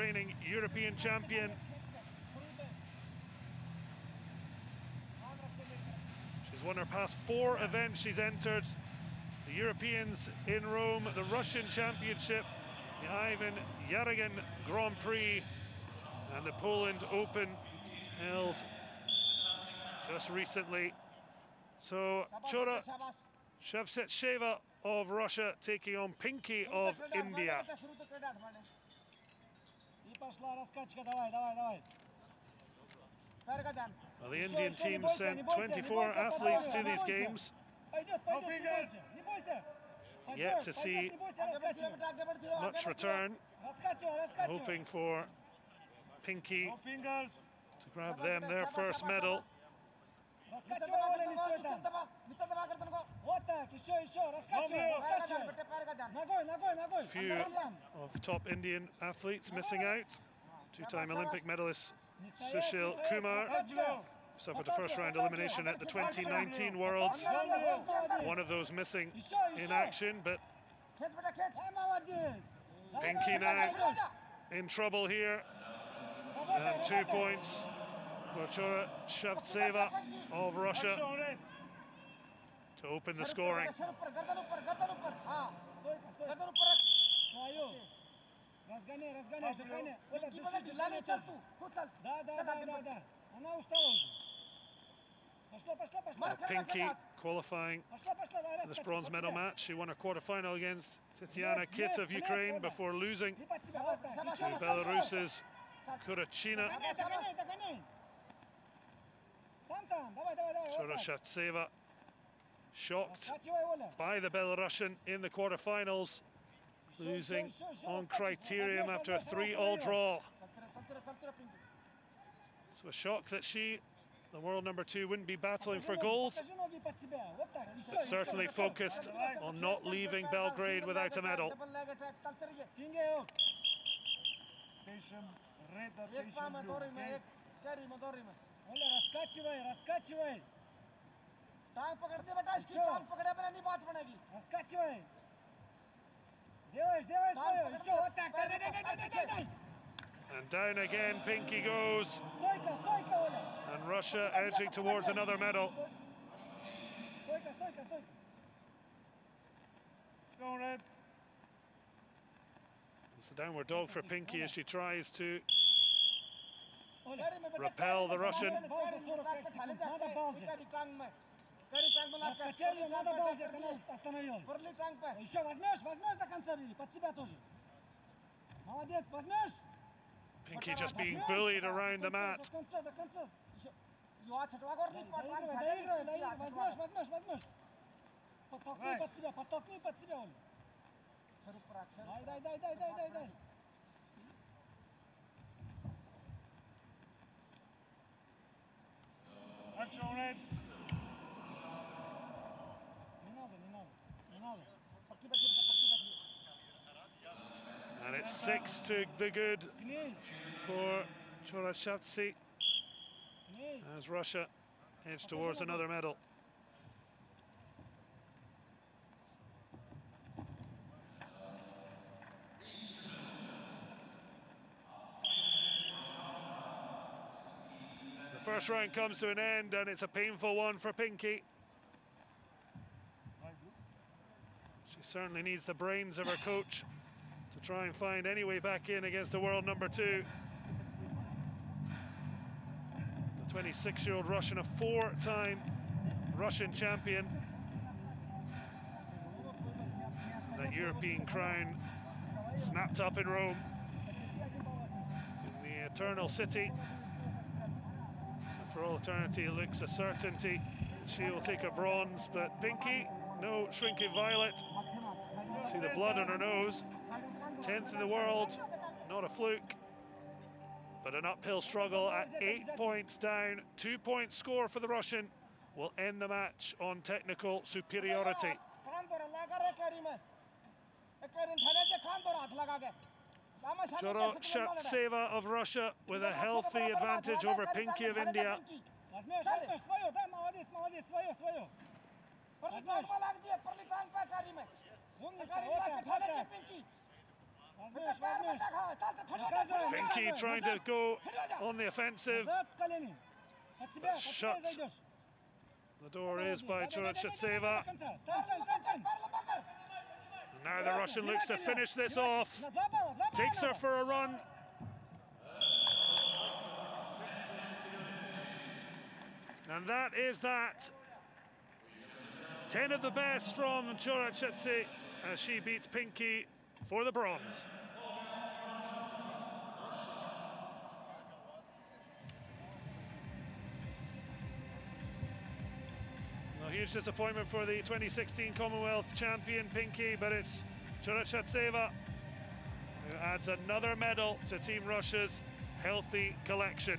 reigning European champion. She's won her past four events she's entered. The Europeans in Rome, the Russian Championship, the Ivan Yarygin Grand Prix, and the Poland Open held just recently. So Chora Shavshetsheva of Russia taking on Pinki of India. Well, the Indian team sent 24 athletes to these games. Yet to see much return. Hoping for Pinki to grab them their first medal. Few of top Indian athletes missing out. Two-time Olympic medalist Sushil Kumar suffered a first-round elimination at the 2019 Worlds. One of those missing in action, but Pinki now in trouble here. And two points Kultura Shavtseva of Russia to open the scoring. Pinki qualifying in this bronze medal match. She won a quarter final against Tatiana Kit of Ukraine before losing to Belarus's Kurachkina. Khoroshavtseva shocked by the Belarusian in the quarterfinals, losing on criterion after a three-all draw. So a shock that she, the world number two, wouldn't be battling for gold, but certainly focused on not leaving Belgrade without a medal. बोले रस्काची भाई रस्काची भाई टांग पकड़ दे बेटा इसकी टांग पकड़े अपने नहीं बात बनेगी रस्काची and down again Pinki goes. And Russia edging towards another medal. It's a downward dog for Pinki as she tries to repel the Russian. Pinki just being bullied around the mat. Punch on. And it's six to the good for Chorashatsi as Russia heads towards another medal. First round comes to an end and it's a painful one for Pinki. She certainly needs the brains of her coach to try and find any way back in against the world number two. The 26-year-old Russian, a four-time Russian champion. That European crown snapped up in Rome, in the eternal city. For all eternity, looks a certainty she will take a bronze, but Pinki, no shrinking violet. See the blood on her nose. 10th in the world, not a fluke, but an uphill struggle at eight points down. Two point score for the Russian will end the match on technical superiority. Chorok Saver of Russia with a healthy advantage over Pinki of India. Pinki trying to go on the offensive. But shut. The door is by Chorok Saver. Now the Russian looks to finish this off. Takes her for a run. And that is that. 10 of the best from Chorachetsi as she beats Pinki for the bronze. Huge disappointment for the 2016 Commonwealth champion Pinki, but it's Khoroshavtseva who adds another medal to Team Russia's healthy collection.